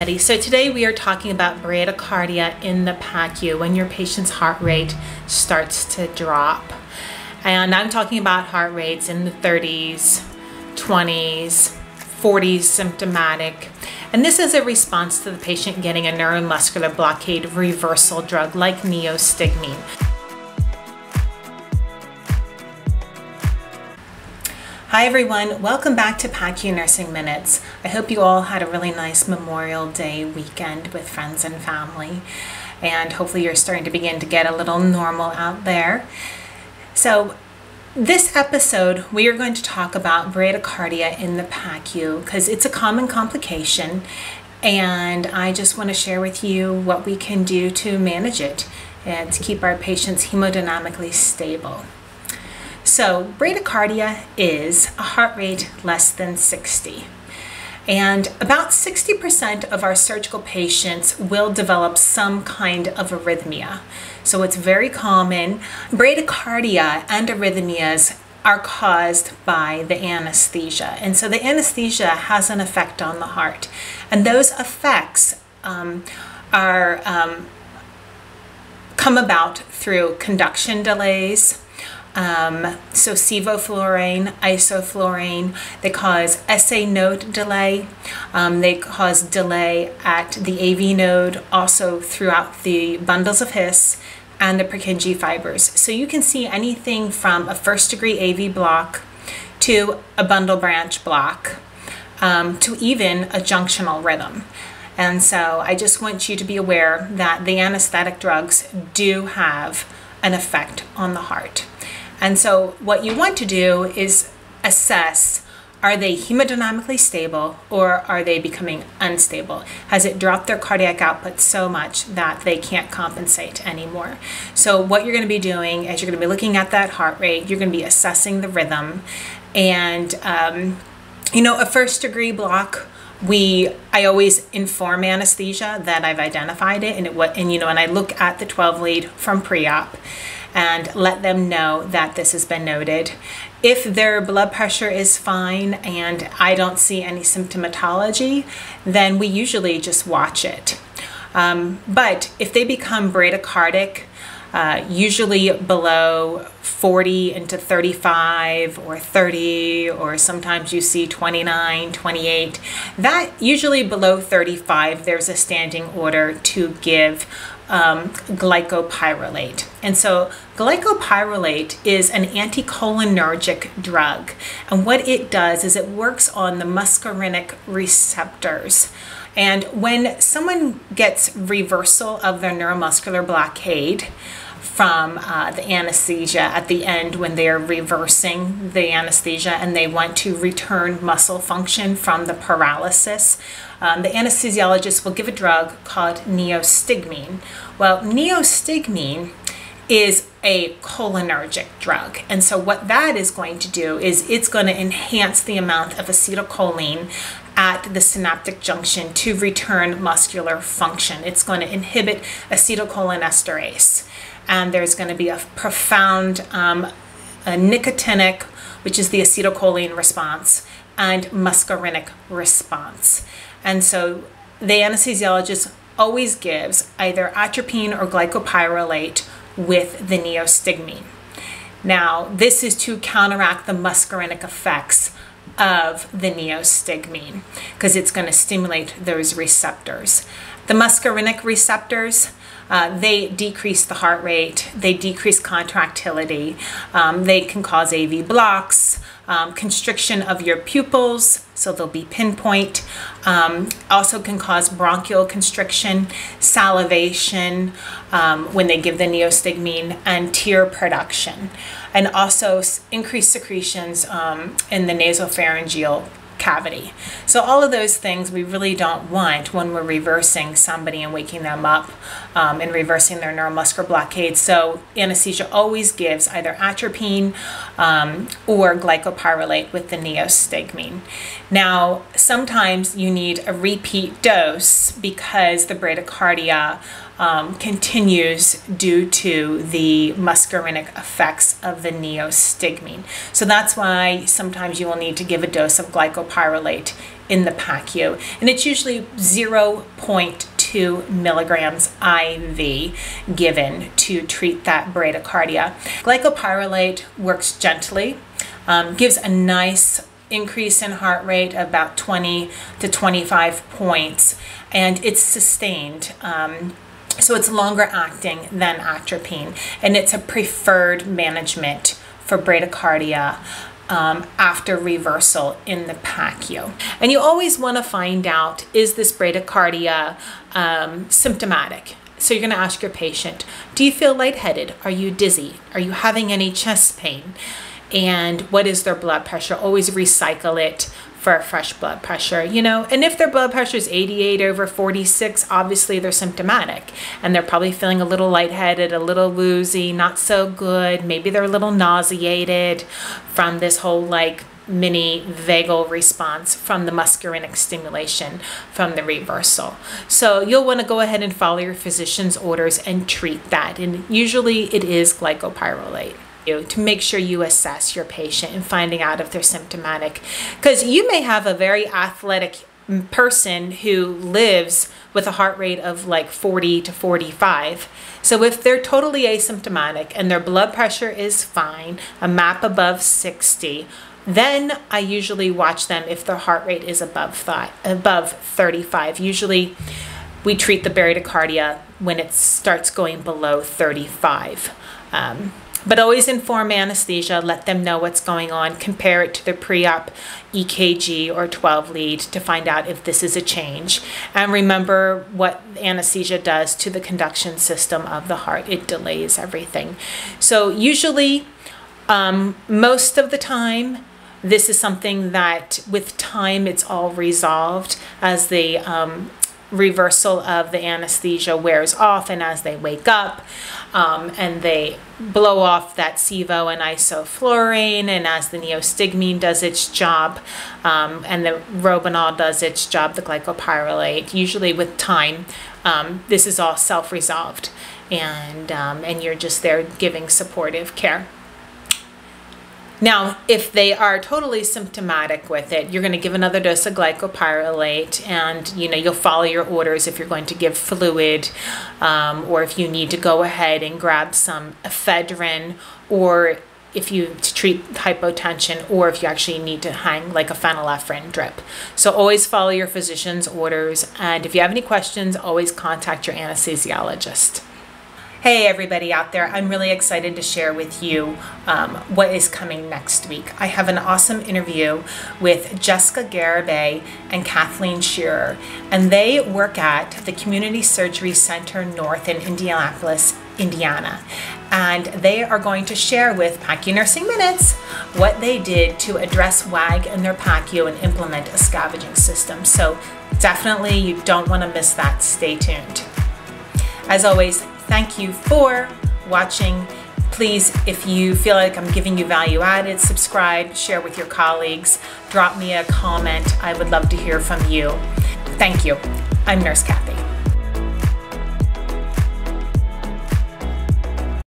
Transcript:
So today we are talking about bradycardia in the PACU when your patient's heart rate starts to drop. And I'm talking about heart rates in the 30s, 20s, 40s symptomatic. And this is a response to the patient getting a neuromuscular blockade reversal drug like neostigmine. Hi everyone, welcome back to PACU Nursing Minutes. I hope you all had a really nice Memorial Day weekend with friends and family and hopefully you're starting to begin to get a little normal out there. So this episode we are going to talk about bradycardia in the PACU because it's a common complication and I just want to share with you what we can do to manage it and to keep our patients hemodynamically stable. So bradycardia is a heart rate less than 60. And about 60% of our surgical patients will develop some kind of arrhythmia. So it's very common. Bradycardia and arrhythmias are caused by the anesthesia. And so the anesthesia has an effect on the heart. And those effects um, are um, come about through conduction delays, um, so sevoflurane, isoflurane, they cause SA node delay. Um, they cause delay at the AV node, also throughout the bundles of His and the Purkinje fibers. So you can see anything from a first degree AV block to a bundle branch block um, to even a junctional rhythm. And so I just want you to be aware that the anesthetic drugs do have an effect on the heart. And so what you want to do is assess are they hemodynamically stable or are they becoming unstable? Has it dropped their cardiac output so much that they can't compensate anymore? So, what you're going to be doing is you're going to be looking at that heart rate, you're going to be assessing the rhythm, and um, you know, a first degree block we I always inform anesthesia that I've identified it and it what and you know and I look at the 12 lead from pre-op and let them know that this has been noted. If their blood pressure is fine and I don't see any symptomatology, then we usually just watch it. Um, but if they become bradycardic, uh, usually below 40 into 35 or 30 or sometimes you see 29 28 that usually below 35 there's a standing order to give um, glycopyrrolate. And so glycopyrrolate is an anticholinergic drug. And what it does is it works on the muscarinic receptors. And when someone gets reversal of their neuromuscular blockade, from uh, the anesthesia at the end when they're reversing the anesthesia and they want to return muscle function from the paralysis. Um, the anesthesiologist will give a drug called neostigmine. Well, neostigmine is a cholinergic drug. And so what that is going to do is it's going to enhance the amount of acetylcholine at the synaptic junction to return muscular function. It's going to inhibit acetylcholinesterase and there's going to be a profound um, a nicotinic, which is the acetylcholine response, and muscarinic response. And so the anesthesiologist always gives either atropine or glycopyrrolate with the neostigmine. Now, this is to counteract the muscarinic effects of the neostigmine because it's going to stimulate those receptors. The muscarinic receptors uh, they decrease the heart rate, they decrease contractility, um, they can cause AV blocks, um, constriction of your pupils, so they'll be pinpoint. Um, also can cause bronchial constriction, salivation um, when they give the neostigmine, and tear production. And also increased secretions um, in the nasopharyngeal cavity. So all of those things we really don't want when we're reversing somebody and waking them up um, and reversing their neuromuscular blockade. So anesthesia always gives either atropine um, or glycopyrrolate with the neostigmine. Now, sometimes you need a repeat dose because the bradycardia um, continues due to the muscarinic effects of the neostigmine. So that's why sometimes you will need to give a dose of glycopyrrolate in the PACU. And it's usually 0.2 milligrams IV given to treat that bradycardia. Glycopyrrolate works gently, um, gives a nice increase in heart rate about 20 to 25 points, and it's sustained. Um, so it's longer acting than atropine, and it's a preferred management for bradycardia um, after reversal in the PACU. And you always want to find out is this bradycardia um, symptomatic? So you're going to ask your patient, do you feel lightheaded? Are you dizzy? Are you having any chest pain? And what is their blood pressure? Always recycle it for a fresh blood pressure, you know. And if their blood pressure is 88 over 46, obviously they're symptomatic and they're probably feeling a little lightheaded, a little woozy, not so good. Maybe they're a little nauseated from this whole like mini vagal response from the muscarinic stimulation from the reversal. So you'll want to go ahead and follow your physician's orders and treat that. And usually it is glycopyrrolate to make sure you assess your patient and finding out if they're symptomatic. Because you may have a very athletic person who lives with a heart rate of like 40 to 45. So if they're totally asymptomatic and their blood pressure is fine, a map above 60, then I usually watch them if their heart rate is above th- above 35. Usually we treat the bradycardia when it starts going below 35. Um, but always inform anesthesia, let them know what's going on, compare it to the pre op EKG or 12 lead to find out if this is a change. And remember what anesthesia does to the conduction system of the heart, it delays everything. So, usually, um, most of the time, this is something that with time it's all resolved as the um, reversal of the anesthesia wears off and as they wake up um, and they blow off that sevo and isoflurane and as the neostigmine does its job um, and the Robinul does its job, the glycopyrrolate, usually with time, um, this is all self-resolved and, um, and you're just there giving supportive care. Now, if they are totally symptomatic with it, you're going to give another dose of glycopyrrolate, and you know you'll follow your orders if you're going to give fluid, um, or if you need to go ahead and grab some ephedrine, or if you to treat hypotension, or if you actually need to hang like a phenylephrine drip. So always follow your physician's orders, and if you have any questions, always contact your anesthesiologist. Hey, everybody out there, I'm really excited to share with you um, what is coming next week. I have an awesome interview with Jessica Garibay and Kathleen Shearer, and they work at the Community Surgery Center North in Indianapolis, Indiana. And they are going to share with PACU Nursing Minutes what they did to address WAG in their PACU and implement a scavenging system. So definitely you don't want to miss that. Stay tuned. As always, Thank you for watching. Please, if you feel like I'm giving you value added, subscribe, share with your colleagues, drop me a comment. I would love to hear from you. Thank you. I'm Nurse Kathy.